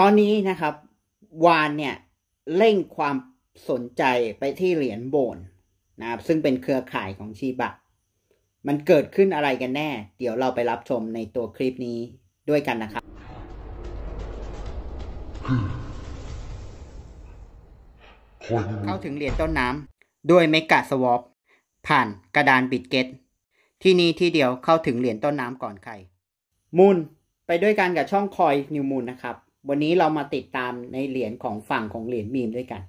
ตอนนี้นะครับวานเนี่ยเร่งความสนใจไปที่เหรียญโบนนะครับซึ่งเป็นเครือข่ายของชีบะ มันเกิดขึ้นอะไรกันแน่ เดี๋ยวเราไปรับชมในตัวคลิปนี้ด้วยกันนะครับเข้าถึงเหรียญต้นน้ำด้วยเมกะสวอปผ่านกระดานบิตเกตที่นี่ที่เดียวเข้าถึงเหรียญต้นน้ำก่อนใครมูลไปด้วยกันกับช่องคอยนิวมูลนะครับ วันนี้เรามาติดตามในเหรียญของฝั่งของเหรียญมีมด้วยกัน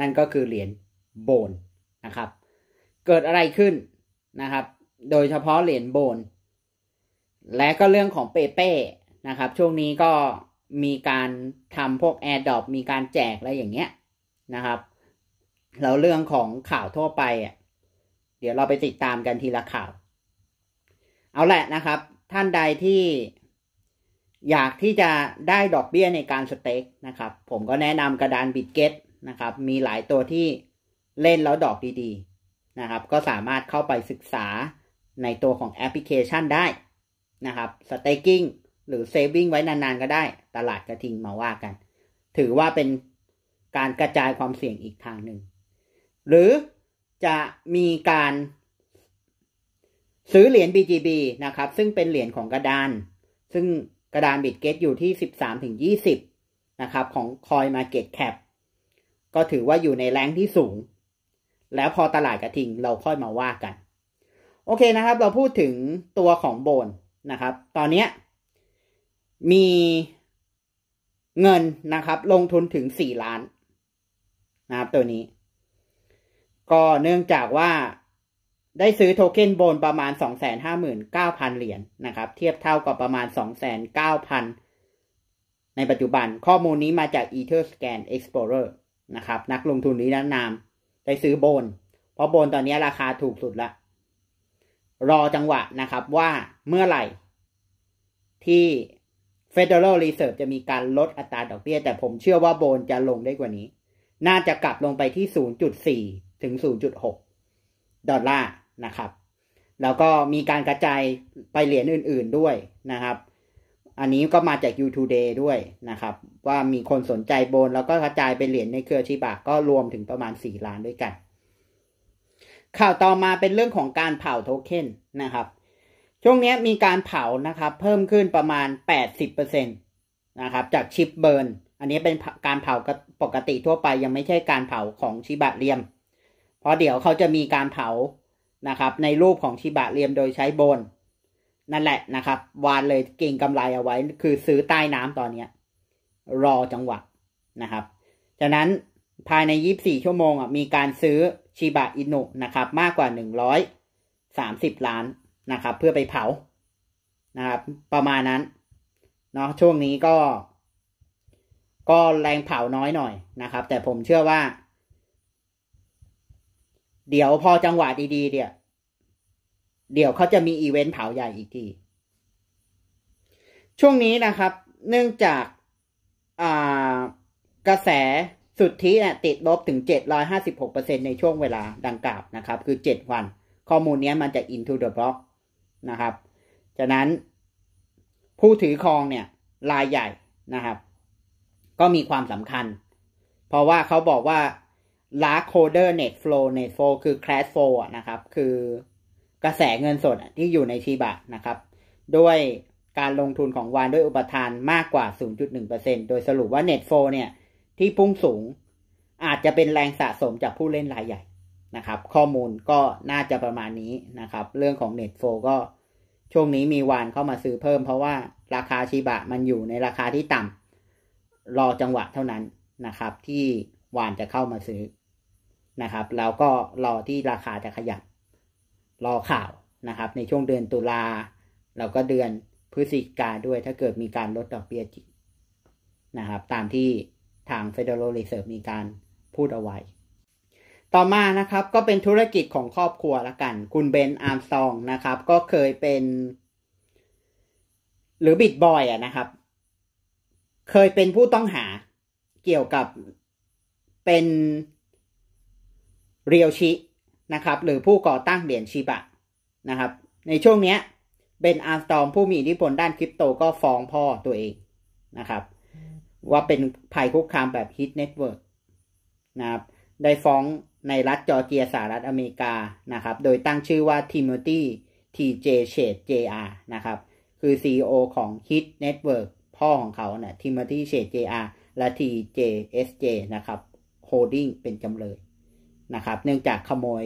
นั่นก็คือเหรียญโบนนะครับ เกิดอะไรขึ้นนะครับ โดยเฉพาะเหรียญโบน และก็เรื่องของเปเป้นะครับ ช่วงนี้ก็มีการทำพวก Air d r o p มีการแจกอะไรอย่างเงี้ยนะครับแล้วเรื่องของข่าวทั่วไปอะเดี๋ยวเราไปติดตามกันทีละข่าว เอาแหละนะครับ ท่านใดที่ อยากที่จะได้ดอกเบี้ยในการ stake นะครับ ผมก็แนะนำกระดาน Bitget นะครับ มีหลายตัวที่เล่นแล้วดอกดีๆนะครับ ก็สามารถเข้าไปศึกษาในตัวของแอปพลิเคชันได้นะครับ staking หรือ saving ไว้นานๆก็ได้ ตลาดกระทิงมาว่ากัน ถือว่าเป็นการกระจายความเสี่ยงอีกทางหนึ่ง หรือจะมีการซื้อเหรียญ BGB นะครับ ซึ่งเป็นเหรียญของกระดาน ซึ่ง กระดานบิตเกตอยู่ที่ 13ถึง20 นะครับ ของ Coin Market Cap ก็ถือว่าอยู่ในแรงที่สูง แล้วพอตลาดกระทิงเราค่อยมาว่ากัน โอเคนะครับ เราพูดถึงตัวของโบนนะครับ ตอนนี้มีเงินนะครับ ลงทุนถึง 4 ล้านนะครับตัวนี้ ก็เนื่องจากว่า ได้ซื้อโทเค็นโบนประมาณ 259,000 เหรียญนนะครับ เทียบเท่ากับประมาณ 209,000 ในปัจจุบันข้อมูลนี้มาจาก Etherscan Explorer นะครับ นักลงทุนนี้นามได้ซื้อโบน เพราะโบนตอนนี้ราคาถูกสุดละ รอจังหวะนะครับว่าเมื่อไหร่ ที่ Federal Reserve จะมีการลดอัตราดอกเบี้ย แต่ผมเชื่อว่าโบนจะลงได้กว่านี้ น่าจะกลับลงไปที่ 0.4 ถึง 0.6 ดอลลาร์ นะครับ แล้วก็มีการกระจายไปเหรียญอื่น ๆด้วยนะครับ อันนี้ก็มาจาก u 2 Day ด้วยนะครับ ว่ามีคนสนใจโบนแล้วก็กระจายไปเหรียญในเครือชิบะก็รวมถึงประมาณ 4 ล้านด้วยกัน ข่าวต่อมาเป็นเรื่องของการเผาโทเค็นนะครับ ช่วงนี้มีการเผานะครับ เพิ่มขึ้นประมาณ 80%นะครับจากชิปเบิร์นอันนี้เป็นการเผาปกติทั่วไปยังไม่ใช่การเผาของชิบะเรียม เพราะเดี๋ยวเขาจะมีการเผา นะครับ ในรูปของชิบะเรียมโดยใช้บน นั่นแหละนะครับ วานเลยเก่งกำไรเอาไว้ คือซื้อใต้น้ำตอนนี้รอจังหวะนะครับจากนั้นภายใน 24 ชั่วโมงอะมีการซื้อชิบะอินุนะครับ มากกว่า 130 ล้านนะครับ เพื่อไปเผานะครับ ประมาณนั้นเนาะช่วงนี้ก็ ก็แรงเผาน้อยหน่อยนะครับ แต่ผมเชื่อว่า เดี๋ยวพอจังหวะดีๆเดี๋ยวเดี๋ยวเขาจะมีอีเวนต์เผาใหญ่อีกที ช่วงนี้นะครับ เนื่องจากกระแสสุทธิเนี่ยติดลบถึง 756%ในช่วงเวลาดังกล่าวนะครับ คือ 7 วัน ข้อมูลนี้มันจะ into the block นะครับ จากนั้นผู้ถือครองเนี่ยรายใหญ่นะครับ ก็มีความสำคัญ เพราะว่าเขาบอกว่า large holder net flow net flow คือ cash flow นะครับ คือกระแสเงินสดที่อยู่ในชีบะนะครับ ด้วยการลงทุนของวานด้วยอุปทานมากกว่า 0.1%โดยสรุปว่า net flow เนี่ย ที่พุ่งสูงอาจจะเป็นแรงสะสมจากผู้เล่นรายใหญ่นะครับ ข้อมูลก็น่าจะประมาณนี้นะครับ เรื่องของ Net f l o ก็ช่วงนี้มีวานเข้ามาซื้อเพิ่มเพราะว่าราคาชิบะมันอยู่ในราคาที่ต่ำรอจังหวะเท่านั้นนะครับ ที่วานจะเข้ามาซื้อ นะครับ แล้วก็รอที่ราคาจะขยับ รอข่าวนะครับ ในช่วงเดือนตุลาแล้วก็เดือนพฤศจิกาด้วยถ้าเกิดมีการลดดอกเบี้ยจริงนะครับ ตามที่ทาง Federal Reserve มีการพูดเอาไว้ ต่อมานะครับก็เป็นธุรกิจของครอบครัวละกัน คุณเบนอาร์มซองนะครับ ก็เคยเป็น หรือบิดบอยอะนะครับ เคยเป็นผู้ต้องหาเกี่ยวกับเป็น เรียวชินะครับหรือผู้ก่อตั้งเหรียญชิบะนะครับ ในช่วงนี้เบนอาร์สตองผู้มีอิทธิพลด้านคริปโตก็ฟ้องพ่อตัวเองนะครับ ว่าเป็นภัยคุกคามแบบ Hit Network นะครับได้ฟ้องในรัฐจอร์เจียสหรัฐอเมริกานะครับ โดยตั้งชื่อว่า Timothy TJ Shade JR นะครับ คือ CEO ของ Hit Network พ่อของเขาเนะี่ย Timothy Shade JR และ TJSJ นะครับ Holding เป็นจำเลย นะครับ เนื่องจากขโมย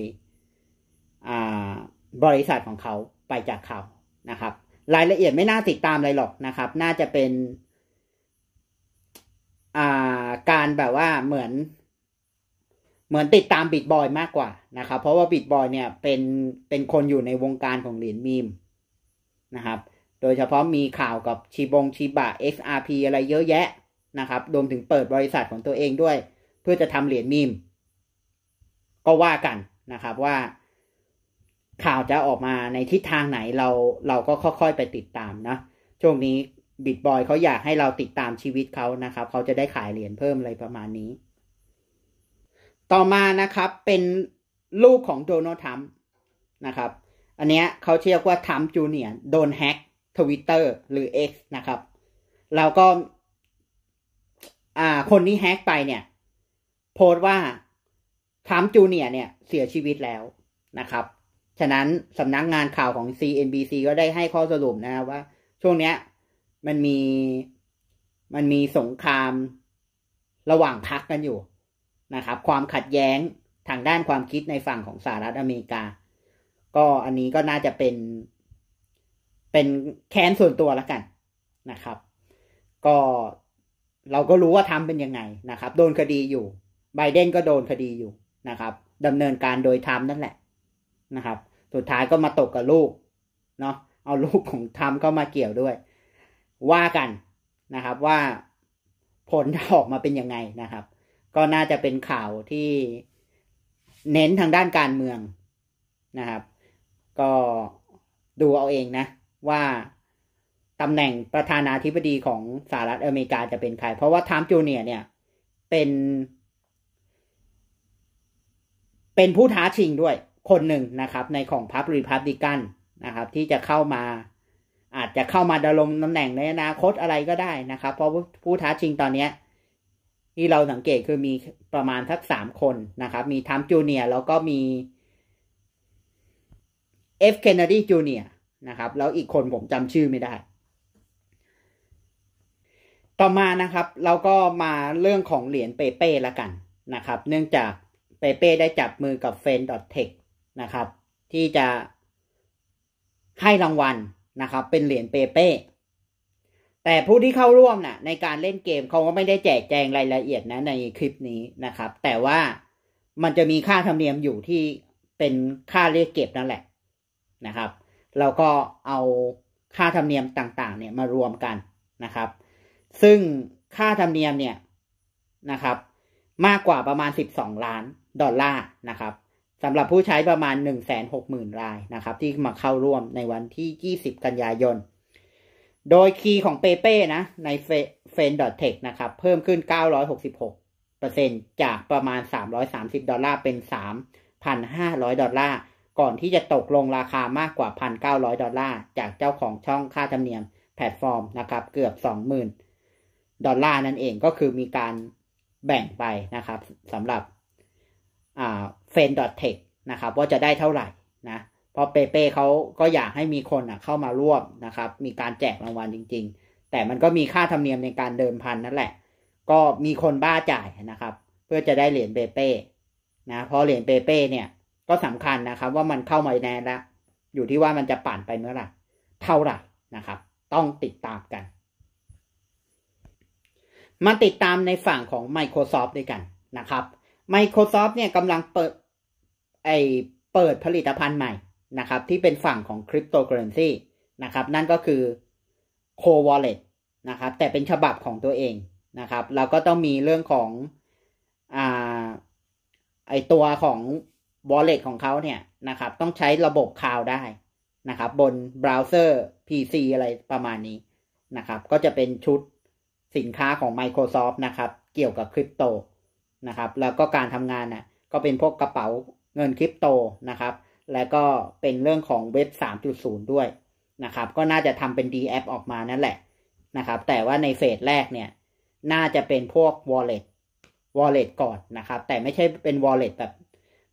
บริษัทของเขาไปจากเขานะครับ รายละเอียดไม่น่าติดตามอะไรหรอกนะครับ น่าจะเป็นการแบบว่าเหมือน เหมือนติดตามบิตบอยมากกว่านะครับ เพราะว่าบิตบอยเนี่ยเป็นเป็นคนอยู่ในวงการของเหรียญมีมนะครับ โดยเฉพาะมีข่าวกับชีบงชีบะ XRP อะไรเยอะแยะนะครับรวมถึงเปิดบริษัทของตัวเองด้วย เพื่อจะทำเหรียญมีม ก็ว่ากันนะครับว่าข่าวจะออกมาในทิศทางไหนเราเราก็ค่อยๆไปติดตามนะช่วงนี้บิตบอยเขาอยากให้เราติดตามชีวิตเขานะครับ เขาจะได้ขายเหรียญเพิ่มอะไรประมาณนี้ ต่อมานะครับเป็นลูกของโดนัลด์ทรัมป์นะครับ อันเนี้ยเขาเรียกว่าทรัมป์จูเนียร์โดนแฮ็กทวิตเตอร์หรือ X นะครับ แล้วก็ อ่า คนที่แฮ็กไปเนี่ย โพสต์ว่า ทรัมป์จูเนียร์เนี่ยเสียชีวิตแล้วนะครับ ฉะนั้นสำนักงานข่าวของ CNBC ก็ได้ให้ข้อสรุปนะว่า ช่วงเนี้ยมันมีมันมีสงครามระหว่างพักกันอยู่นะครับ ความขัดแย้งทางด้านความคิดในฝั่งของสหรัฐอเมริกา ก็อันนี้ก็น่าจะเป็นเป็นแค้นส่วนตัวแล้วกันนะครับ ก็เราก็รู้ว่าทำเป็นยังไงนะครับ โดนคดีอยู่ไบเดนก็โดนคดีอยู่ นะครับดำเนินการโดยทำนั่นแหละนะครับ สุดท้ายก็มาตกกับลูกเนาะเอาลูกของทำเข้ามาเกี่ยวด้วย ว่ากันนะครับว่าผลออกมาเป็นยังไงนะครับ ก็น่าจะเป็นข่าวที่เน้นทางด้านการเมืองนะครับ ก็ดูเอาเองนะ ว่าตำแหน่งประธานาธิบดีของสหรัฐอเมริกาจะเป็นใคร เพราะว่าทามจูเนียเนี่ยเป็น เป็นผู้ท้าชิงด้วยคนหนึ่งนะครับ ในของพรรครีพับลิกันนะครับ ที่จะเข้ามา อาจจะเข้ามาดำรงตำแหน่งในอนาคตอะไรก็ได้นะครับ เพราะผู้ท้าชิงตอนนี้ที่เราสังเกตคือมีประมาณสักสามคนนะครับ มีทรัมป์จูเนียร์แล้วก็มีเอฟเคนเนดีจูเนียร์นะครับ แล้วอีกคนผมจำชื่อไม่ได้ ต่อมานะครับ เราก็มาเรื่องของเหรียญเปเป้ละกันนะครับ เนื่องจาก เปเป้ได้จับมือกับเฟนดอทเทคนะครับ ที่จะให้รางวัลนะครับ เป็นเหรียญเปเป้แต่ผู้ที่เข้าร่วมนะ่ะ ในการเล่นเกมเขาก็ไม่ได้แจกแจงรายละเอียดนะในคลิปนี้นะครับ แต่ว่ามันจะมีค่าธรรมเนียมอยู่ที่เป็นค่าเรียกเก็บนั่นแหละนะครับเราก็เอาค่าธรรมเนียมต่างๆ เนี่ยมารวมกันนะครับ ซึ่งค่าธรรมเนียมเนี่ยนะครับ มากกว่าประมาณ 12 ล้าน ดอลลาร์นะครับสำหรับผู้ใช้ประมาณ 1 6 0 0 0 0 รายนะครับ ที่มาเข้าร่วมในวันที่ 20 กันยายน โดย key ของเปเป้นะใน friend.tech นะครับ เพิ่มขึ้น 966%จากประมาณ 330 ดอลลาร์เป็น 3,500 ดอลลาร์ ก่อนที่จะตกลงราคามากกว่า 1,900 ดอลลาร์ จากเจ้าของช่องค่าธรรมเนียมแพลตฟอร์มนะครับ เกือบ 20,000 ดอลลาร์นั่นเองก็คือมีการแบ่งไปนะครับสำหรับ friend.tech นะครับว่าจะได้เท่าไหร่นะเพราะเปเป้เขาก็อยากให้มีคนเข้ามาร่วมนะครับ มีการแจกรางวัลจริง ๆ แต่มันก็มีค่าธรรมเนียมในการเดิมพันนั่นแหละ ก็มีคนบ้าจ่ายนะครับ เพื่อจะได้เหรียญเปเป้นะเพราะเหรียญเปเป้เนี่ยก็สำคัญนะครับ ว่ามันเข้ามาแน่แล้วอยู่ที่ว่ามันจะปั่นไปเมื่อไหร่เท่าไหร่นะครับ ต้องติดตามกัน มาติดตามในฝั่งของ Microsoft ด้วยกันนะครับ Microsoft เนี่ยกำลังเปิดไอเปิดผลิตภัณฑ์ใหม่นะครับ ที่เป็นฝั่งของคริปโตเคอเรนซีนะครับ นั่นก็คือ c o Wallet นะครับ แต่เป็นฉบับของตัวเองนะครับเราก็ต้องมีเรื่องของอ่าไอตัวของ Wallet ของเขาเนี่ยนะครับ ต้องใช้ระบบคลาวได้นะครับ บนเบราว์เซอร์ PC อะไรประมาณนี้นะครับ ก็จะเป็นชุดสินค้าของ Microsoft นะครับ เกี่ยวกับคริปโต นะครับ แล้วก็การทำงานน่ะก็เป็นพวกกระเป๋าเงินคริปโตนะครับ และก็เป็นเรื่องของเว็บ 3.0 ด้วยนะครับ ก็น่าจะทำเป็น D app ออกมานั่นแหละนะครับ แต่ว่าในเฟสแรกเนี่ย น่าจะเป็นพวก wallet wallet ก่อนนะครับ แต่ไม่ใช่เป็น wallet แบบ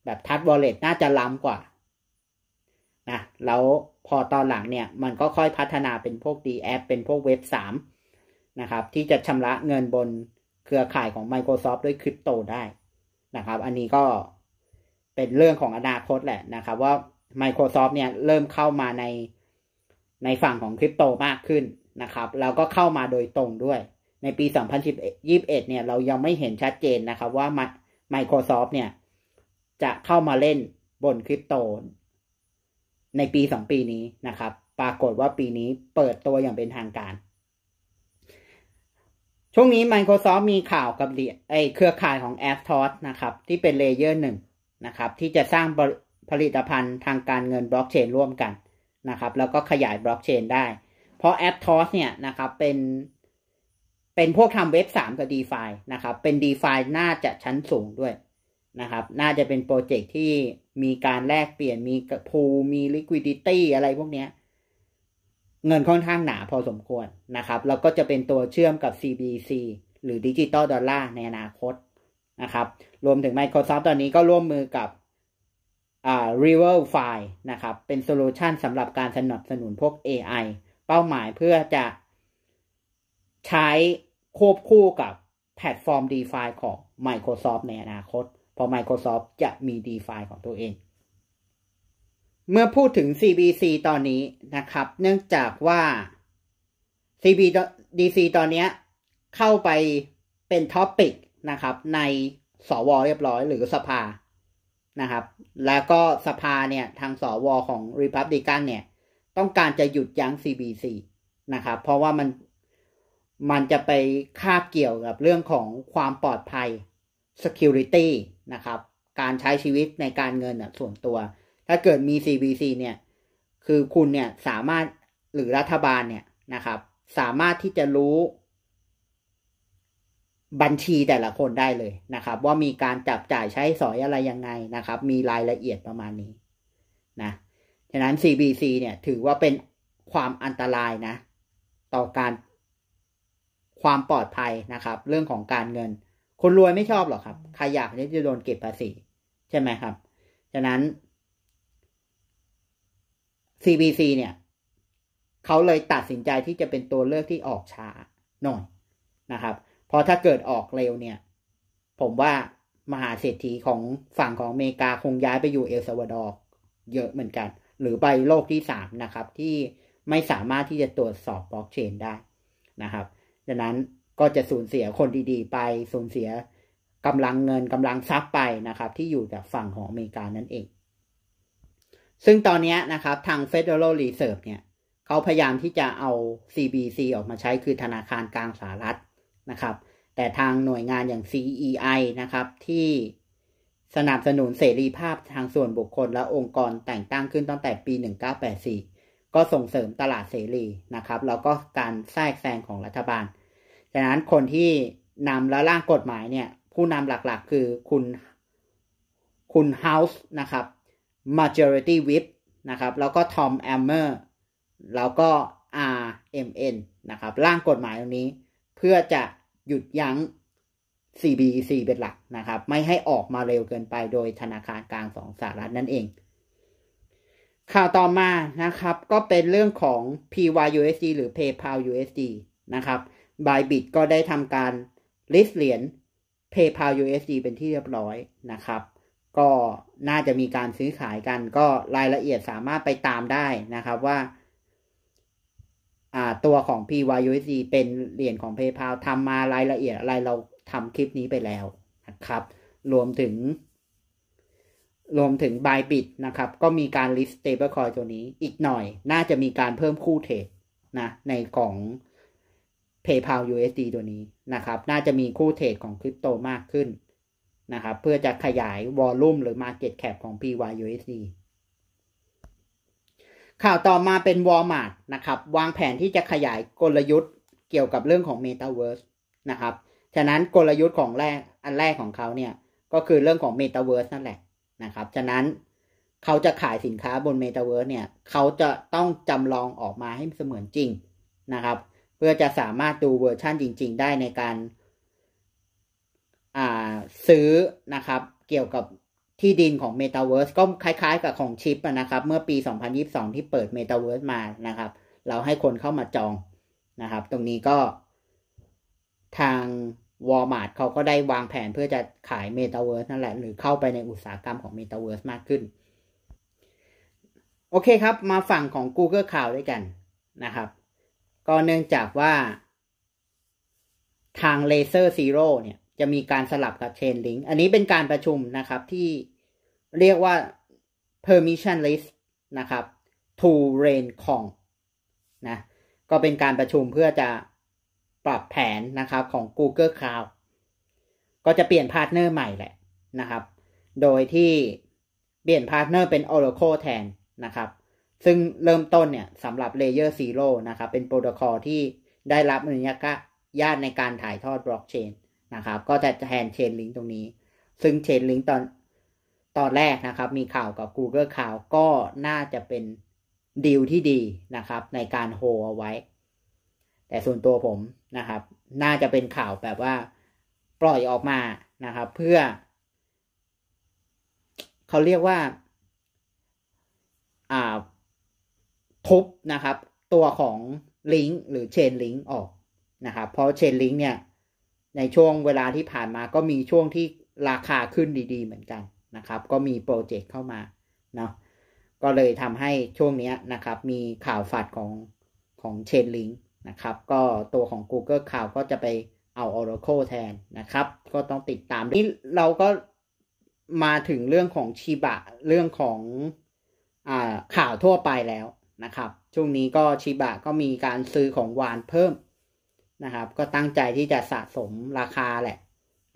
แบบทัช wallet น่าจะล้ำกว่านะแล้วพอตอนหลังเนี่ย มันก็ค่อยพัฒนาเป็นพวก d app เป็นพวกเว็บสามนะครับ ที่จะชำระเงินบน เครือข่ายของ Microsoft ด้วยคริปโตได้นะครับ อันนี้ก็เป็นเรื่องของอนาคตแหละนะครับ ว่า Microsoft เนี่ยเริ่มเข้ามาในในฝั่งของคริปโตมากขึ้นนะครับแล้วก็เข้ามาโดยตรงด้วย ในปี 2021 เนี่ย เรายังไม่เห็นชัดเจนนะครับว่า Microsoft เนี่ย จะเข้ามาเล่นบนคริปโต ในปีสองปีนี้นะครับ ปรากฏว่าปีนี้เปิดตัวอย่างเป็นทางการ ช่วงนี้ Microsoft มีข่าวกับไอเครือข่ายของ a p t o s นะครับ ที่เป็น layer หนึ่งนะครับ ที่จะสร้างผลิตภัณฑ์ทางการเงินบล็อกเชนร่วมกันนะครับ แล้วก็ขยายบล็อกเชนได้ เพราะ a p t o s เนี่ยนะครับเป็น เป็นพวกทำเว็บสามกับ d e f านะครับ เป็น d e f าน่าจะชั้นสูงด้วยนะครับ น่าจะเป็นโปรเจกต์ที่มีการแลกเปลี่ยนมี pool มี liquidity อะไรพวกเนี้ย เงินค่อนข้างหนาพอสมควรนะครับแล้วก็จะเป็นตัวเชื่อมกับ CBDC หรือ digital dollar ในอนาคตนะครับ รวมถึง Microsoft ตอนนี้ก็ร่วมมือกับอ่า River File นะครับ เป็นโซลูชันสำหรับการสนับสนุนพวก AI เป้าหมายเพื่อจะใช้ควบคู่กับแพลตฟอร์ม DeFi ของ Microsoft ในอนาคตพอ Microsoft จะมี DeFi ของตัวเอง เมื่อพูดถึง CBDC ตอนนี้นะครับ เนื่องจากว่า CBDC ตอนนี้เข้าไปเป็นท็อปิกนะครับ ในสวเรียบร้อยหรือสภานะครับ แล้วก็สภาเนี่ย ทางสวของ Republican เนี่ย ต้องการจะหยุดยั้ง CBC นะครับ เพราะว่ามันมันจะไปคาบเกี่ยวกับเรื่องของความปลอดภัย security นะครับ การใช้ชีวิตในการเงินส่วนตัว ถ้าเกิดมี CBC เนี่ย คือคุณเนี่ยสามารถหรือรัฐบาลเนี่ยนะครับ สามารถที่จะรู้ บัญชีแต่ละคนได้เลยนะครับ ว่ามีการจับจ่ายใช้สอยอะไรยังไงนะครับ มีรายละเอียดประมาณนี้นะฉะนั้น CBC เนี่ยถือว่าเป็นความอันตรายนะ ต่อการความปลอดภัยนะครับ เรื่องของการเงิน คนรวยไม่ชอบหรอกครับใครอยากที่จะโดนเก็บภาษี ใช่ไหมครับ ฉะนั้น CBC เนี่ยเขาเลยตัดสินใจที่จะเป็นตัวเลือกที่ออกช้าหน่อยนะครับ เพราะถ้าเกิดออกเร็วเนี่ย ผมว่ามหาเศรษฐีของฝั่งของอเมริกาคงย้ายไปอยู่เอลซาวาดอร์เยอะเหมือนกัน หรือไปโลกที่สามนะครับ ที่ไม่สามารถที่จะตรวจสอบบล็อกเชนได้นะครับดังนั้นก็จะสูญเสียคนดีๆ ไปสูญเสียกำลังเงินกำลังทรัพย์ไปนะครับ ที่อยู่จากฝั่งของอเมริกานั่นเอง ซึ่งตอนนี้นะครับทาง Federal Reserve เนี่ยเขาพยายามที่จะเอา CBC ออกมาใช้คือธนาคารกลางสหรัฐนะครับ แต่ทางหน่วยงานอย่าง CEI นะครับ ที่สนับสนุนเสรีภาพทางส่วนบุคคลและองค์กรแต่งตั้งขึ้นตั้งแต่ปี 1984 ก็ส่งเสริมตลาดเสรีนะครับ แล้วก็การแทรกแซงของรัฐบาลฉะนั้นคนที่นำและร่างกฎหมายเนี่ย ผู้นำหลักๆ คือคุณคุณ House นะครับ Majority Whip นะครับ แล้วก็ทอมแอมเมอร์แล้วก็ RMN นะครับ ร่างกฎหมายตรงนี้ เพื่อจะหยุดยั้ง CBC เป็นหลักนะครับ ไม่ให้ออกมาเร็วเกินไปโดยธนาคารกลางของสหรัฐนั่นเอง ข่าวต่อมานะครับ ก็เป็นเรื่องของ PYUSD หรือ PayPal USD นะครับบายบิตก็ได้ทำการ list เหรียญ PayPal USD เป็นที่เรียบร้อยนะครับ ก็น่าจะมีการซื้อขายกัน ก็รายละเอียดสามารถไปตามได้นะครับว่าตัวของ PYUSD เป็นเหรียญของ PayPal ทำมารายละเอียดอะไรเราทำคลิปนี้ไปแล้วนะครับ รวมถึง รวมถึง Bybit นะครับ ก็มีการ list stablecoin ตัวนี้อีกหน่อย น่าจะมีการเพิ่มคู่เทรดนะในของ PayPal USD ตัวนี้นะครับ น่าจะมีคู่เทรดของคริปโตมากขึ้น นะครับ เพื่อจะขยายวอลลุ่มหรือ Market Cap ของ PYUSD ข่าวต่อมาเป็น Walmart นะครับ วางแผนที่จะขยายกลยุทธ์เกี่ยวกับเรื่องของ Metaverse นะครับ ฉะนั้นกลยุทธ์ของแรกอันแรกของเขาเนี่ย ก็คือเรื่องของ Metaverse นั่นแหละนะครับ ฉะนั้นเขาจะขายสินค้าบน Metaverse เนี่ย เขาจะต้องจำลองออกมาให้เสมือนจริงนะครับ เพื่อจะสามารถดูเวอร์ชั่นจริง ๆ ได้ในการ ซื้อนะครับ เกี่ยวกับที่ดินของ Metaverse ก็คล้ายๆกับของชิปนะครับ เมื่อปี 2022 ที่เปิด Metaverse มานะครับ เราให้คนเข้ามาจองนะครับ ตรงนี้ก็ทาง Walmart เขาก็ได้วางแผนเพื่อจะขาย Metaverse นั่นแหละ หรือเข้าไปในอุตสาหกรรมของ Metaverse มากขึ้น โอเคครับ มาฝั่งของ Google Cloud ด้วยกันนะครับ ก็เนื่องจากว่าทาง Laser Zero เนี่ย จะมีการสลับกับ Chain Link อันนี้เป็นการประชุมนะครับที่เรียกว่า permission list นะครับ to rain Kong นะก็เป็นการประชุมเพื่อจะปรับแผนนะครับของ Google Cloud ก็จะเปลี่ยนพาร์ทเนอร์ใหม่แหละนะครับ โดยที่เปลี่ยนพาร์ทเนอร์เป็น Oracle แทนนะครับ ซึ่งเริ่มต้นเนี่ยสำหรับ Layer Zero นะครับ เป็นโปรโตคอลที่ได้รับอนุญาตในการถ่ายทอดบล็อกเชน นะครับ ก็จะแทนเชนลิงตรงนี้ ซึ่งเชนลิงตอนตอนแรกนะครับ มีข่าวกับ Google Cloud ก็น่าจะเป็นดีลที่ดีนะครับ ในการโฮเอาไว้ แต่ส่วนตัวผมนะครับ น่าจะเป็นข่าวแบบว่าปล่อยออกมานะครับ เพื่อ เขาเรียกว่าอ่าทุบนะครับ ตัวของลิงก์หรือเชนลิงก์ออกนะครับ เพราะเชนลิงก์เนี่ย ในช่วงเวลาที่ผ่านมาก็มีช่วงที่ราคาขึ้นดี ๆ เหมือนกันนะครับ ก็มีโปรเจกต์เข้ามาเนาะก็เลยทำให้ช่วงนี้นะครับ มีข่าวฝัดของของเชนลิงนะครับ ก็ตัวของ Google Cloud ก็จะไปเอา Oracle แทนนะครับ ก็ต้องติดตามนี่เราก็มาถึงเรื่องของชิบะเรื่องของอ่าข่าวทั่วไปแล้วนะครับ ช่วงนี้ก็ชิบะก็มีการซื้อของวาฬเพิ่ม นะครับ ก็ตั้งใจที่จะสะสมราคาแหละ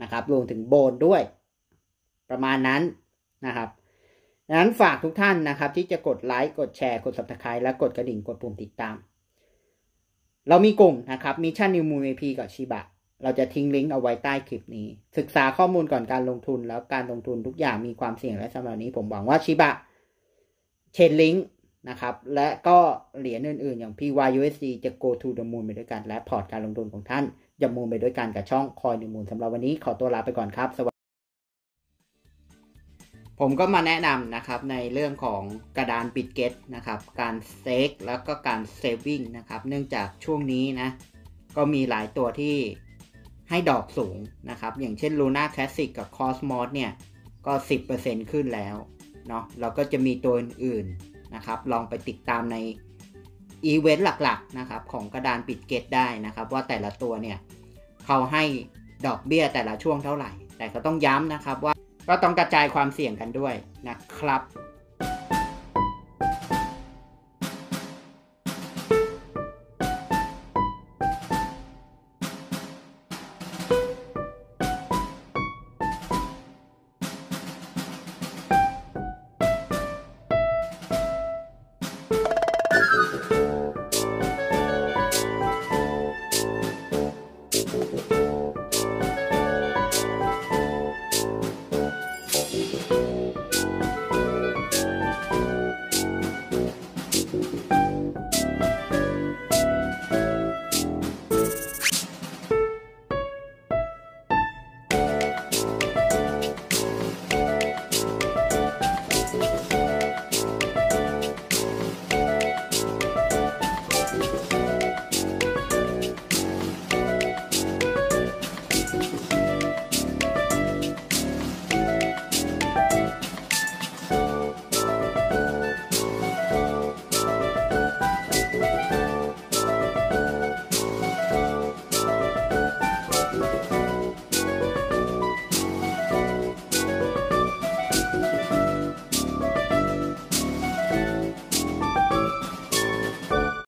นะครับรวมถึง Bone ด้วย ประมาณนั้นนะครับดังนั้นฝากทุกท่านนะครับ ที่จะกดไลค์กดแชร์กด subscribe และกดกระดิ่งกดปุ่มติดตาม เรามีกลุ่มนะครับมิชชั่นนิวมูเอพีกับชิบะเราจะทิ้งลิงก์เอาไว้ใต้คลิปนี้ ศึกษาข้อมูลก่อนการลงทุนแล้วการลงทุนทุกอย่างมีความเสี่ยงและสำหรับนี้ผมหวังว่าชิบะChainlink นะครับ และก็เหรียญอื่นๆ อย่าง PYUSD จะ go to the moon ไปด้วยกัน และพอร์ตการลงทุนของท่านจะ moon ไปด้วยกันกับช่องคอยนิมูลสำหรับวันนี้ขอตัวลาไปก่อนครับ สวัสดีผมก็มาแนะนำนะครับในเรื่องของกระดาน Bitget นะครับ การ stake แล้วก็การ saving นะครับ เนื่องจากช่วงนี้นะ ก็มีหลายตัวที่ให้ดอกสูงนะครับ อย่างเช่น Luna Classic กับ Cosmos เนี่ย ก็ 10%ขึ้นแล้วเนาะเราก็จะมีตัวอื่นๆ นะครับ ลองไปติดตามในอีเวนต์หลักๆนะครับของกระดานปิดเกตได้นะครับ ว่าแต่ละตัวเนี่ยเขาให้ดอกเบี้ยแต่ละช่วงเท่าไหร่ แต่ก็ต้องย้ำนะครับว่าก็ต้องกระจายความเสี่ยงกันด้วยนะครับ